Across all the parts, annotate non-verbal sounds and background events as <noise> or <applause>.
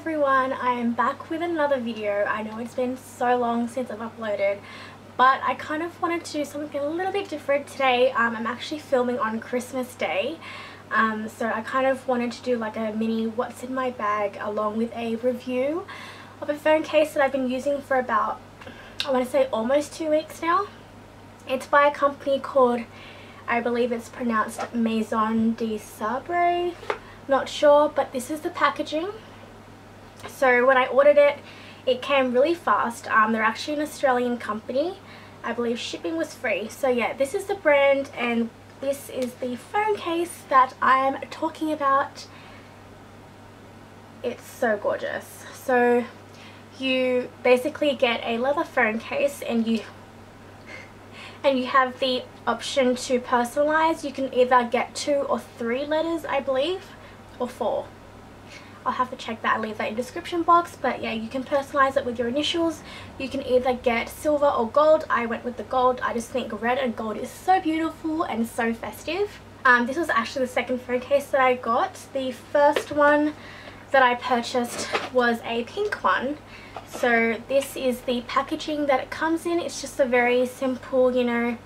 everyone, I am back with another video. I know it's been so long since I've uploaded but I kind of wanted to do something a little bit different today. Um, I'm actually filming on Christmas Day um, so I kind of wanted to do like a mini what's in my bag along with a review of a phone case that I've been using for about I want to say almost two weeks now. It's by a company called I believe it's pronounced Maison de Sabre not sure but this is the packaging so when I ordered it it came really fast. Um, they're actually an Australian company. I believe shipping was free. So yeah this is the brand and this is the phone case that I'm talking about. It's so gorgeous. So you basically get a leather phone case and you <laughs> and you have the option to personalize. You can either get two or three letters I believe or four. I'll have to check that and leave that in the description box but yeah you can personalize it with your initials. You can either get silver or gold. I went with the gold. I just think red and gold is so beautiful and so festive. Um, this was actually the second phone case that I got. The first one that I purchased was a pink one. So this is the packaging that it comes in. It's just a very simple you know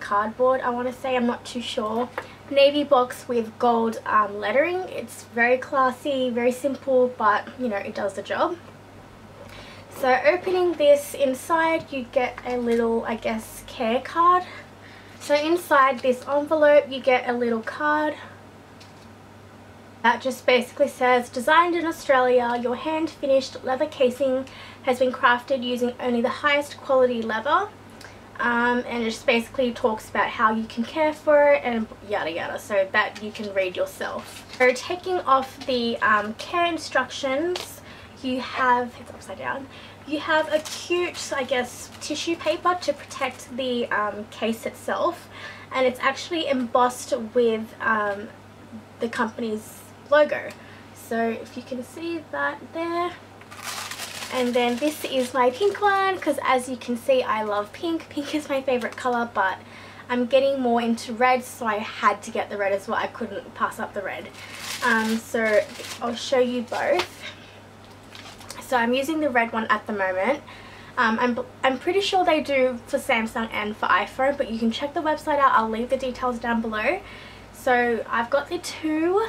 cardboard I want to say. I'm not too sure navy box with gold um, lettering. It's very classy, very simple, but you know, it does the job. So opening this inside, you get a little, I guess, care card. So inside this envelope, you get a little card that just basically says, designed in Australia, your hand-finished leather casing has been crafted using only the highest quality leather um, and it just basically talks about how you can care for it and yada yada so that you can read yourself. So taking off the um, care instructions you have, it's upside down, you have a cute I guess tissue paper to protect the um, case itself and it's actually embossed with um, the company's logo. So if you can see that there and then this is my pink one because as you can see I love pink. <laughs> Pink is my favorite colour but I'm getting more into red so I had to get the red as well. I couldn't pass up the red. Um, so I'll show you both. So I'm using the red one at the moment. Um, I'm, I'm pretty sure they do for Samsung and for iPhone but you can check the website out. I'll leave the details down below. So I've got the two,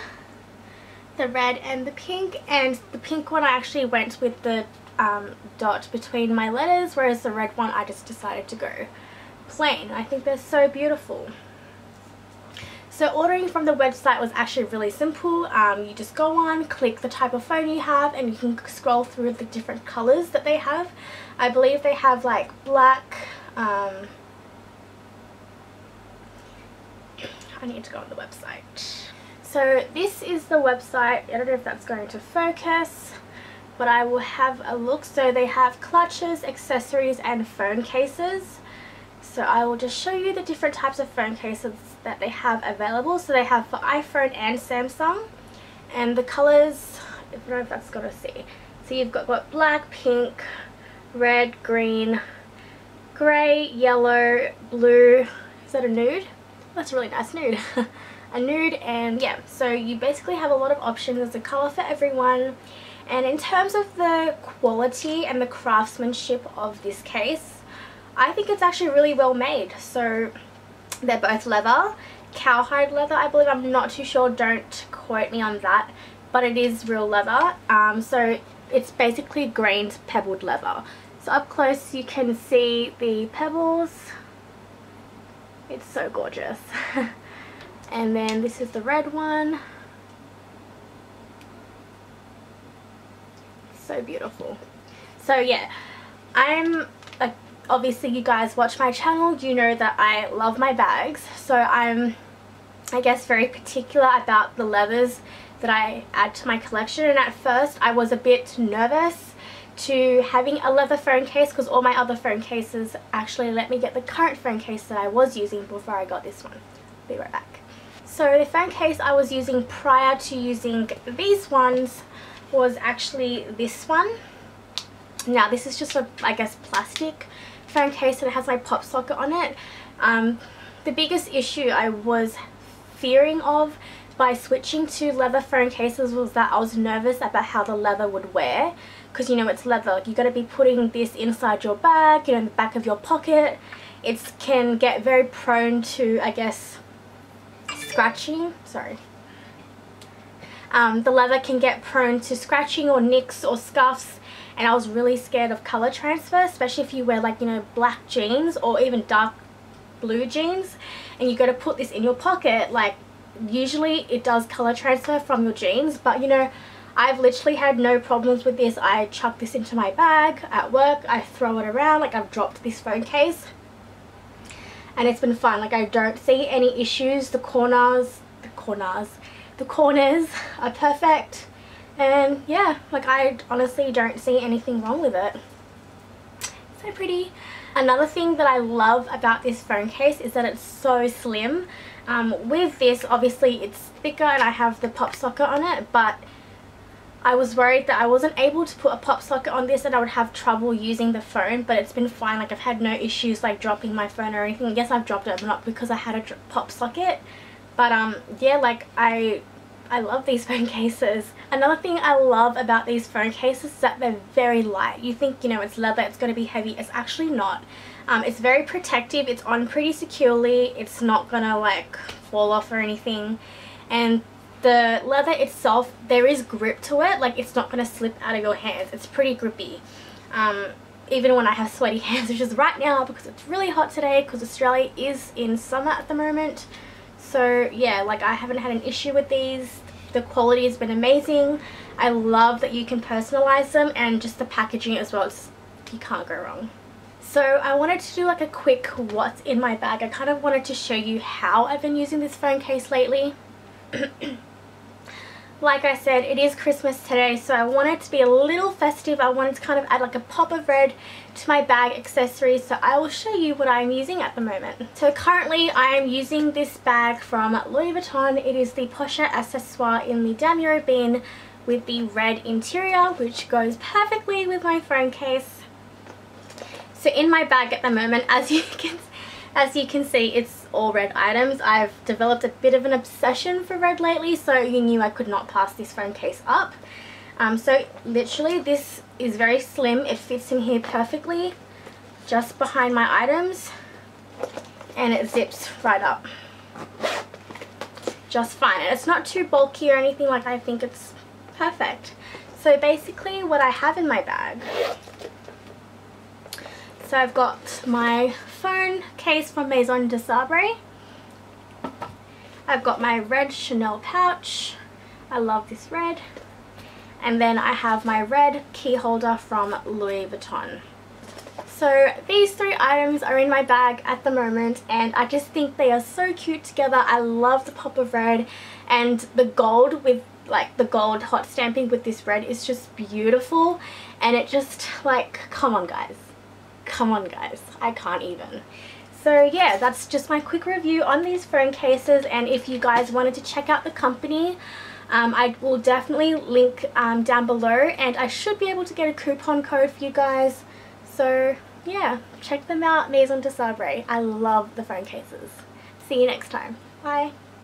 the red and the pink and the pink one I actually went with the um, dot between my letters whereas the red one I just decided to go plain. I think they're so beautiful. So ordering from the website was actually really simple. Um, you just go on, click the type of phone you have and you can scroll through the different colours that they have. I believe they have like black, um, I need to go on the website. So this is the website, I don't know if that's going to focus but I will have a look. So they have clutches, accessories and phone cases. So I will just show you the different types of phone cases that they have available. So they have for iPhone and Samsung. And the colours, I don't know if that's going to see. So you've got, got black, pink, red, green, grey, yellow, blue. Is that a nude? That's a really nice nude. <laughs> a nude and yeah, so you basically have a lot of options. There's a colour for everyone and in terms of the quality and the craftsmanship of this case, I think it's actually really well made. So they're both leather, cowhide leather I believe, I'm not too sure, don't quote me on that, but it is real leather. Um, so it's basically grained pebbled leather. So up close you can see the pebbles. It's so gorgeous. <laughs> and then this is the red one. So beautiful so yeah I'm like obviously you guys watch my channel you know that I love my bags so I'm I guess very particular about the leathers that I add to my collection and at first I was a bit nervous to having a leather phone case because all my other phone cases actually let me get the current phone case that I was using before I got this one. Be right back. So the phone case I was using prior to using these ones was actually this one. Now this is just a, I guess, plastic phone case and it has my pop socket on it. Um, the biggest issue I was fearing of by switching to leather phone cases was that I was nervous about how the leather would wear. Because you know it's leather. You got to be putting this inside your bag you know in the back of your pocket. It can get very prone to I guess scratching. Sorry um, the leather can get prone to scratching or nicks or scuffs. And I was really scared of color transfer especially if you wear like you know black jeans or even dark blue jeans. And you got to put this in your pocket. Like usually it does color transfer from your jeans but you know I've literally had no problems with this. I chuck this into my bag at work. I throw it around. Like I've dropped this phone case. And it's been fun like I don't see any issues. The corners the corners the corners are perfect. And yeah like I honestly don't see anything wrong with it. So pretty. Another thing that I love about this phone case is that it's so slim. Um, with this obviously it's thicker and I have the pop socket on it but I was worried that I wasn't able to put a pop socket on this and I would have trouble using the phone but it's been fine. Like I've had no issues like dropping my phone or anything. Yes I've dropped it but not because I had a pop socket but um yeah like I I love these <laughs> phone cases. Another thing I love about these phone cases is that they're very light. You think, you know, it's leather, it's going to be heavy. It's actually not. Um, it's very protective. It's on pretty securely. It's not going to like fall off or anything. And the leather itself, there is grip to it. Like it's not going to slip out of your hands. It's pretty grippy. Um, even when I have sweaty <laughs> hands, which is right now because it's really hot today because Australia is in summer at the moment. So yeah, like I haven't had an issue with these. The quality has been amazing. I love that you can personalize them and just the packaging as well. It's, you can't go wrong. So I wanted to do like a quick what's in my bag. I kind of wanted to show you how I've been using this phone case lately. <clears throat> like I said, it is Christmas today, so I wanted to be a little festive. I wanted to kind of add like a pop of red to my bag accessories, so I will show you what I'm using at the moment. So currently I am using this bag from Louis Vuitton. It is the Pochette Accessoire in the Damier Ebene with the red interior, which goes perfectly with my phone case. So in my bag at the moment, as <laughs> you can as you can see, it's all red items. I've developed a bit of an obsession for red lately, so you knew I could not pass this phone case up. Um, so literally this is very slim. It fits in here perfectly, just behind my items, and it zips right up. Just fine. And it's not too bulky or anything like I think it's perfect. So basically what I have in my bag so I've got my phone case from Maison de Sabre. I've got my red Chanel pouch. I love this red. And then I have my red key holder from Louis Vuitton. So these three items are in my bag at the moment and I just think they are so cute together. I love the pop of red and the gold with like the gold hot stamping with this red is just beautiful and it just like come on guys come on guys I can't even so yeah that's just my quick review on these phone cases and if you guys wanted to check out the company um, I will definitely link um, down below and I should be able to get a coupon code for you guys. So yeah check them out Maison de Sabre. I love the phone cases. See you next time. Bye